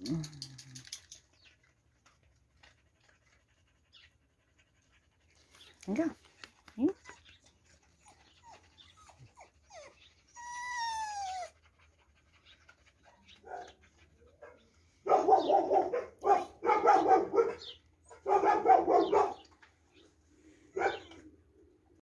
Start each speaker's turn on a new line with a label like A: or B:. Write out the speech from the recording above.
A: Yeah.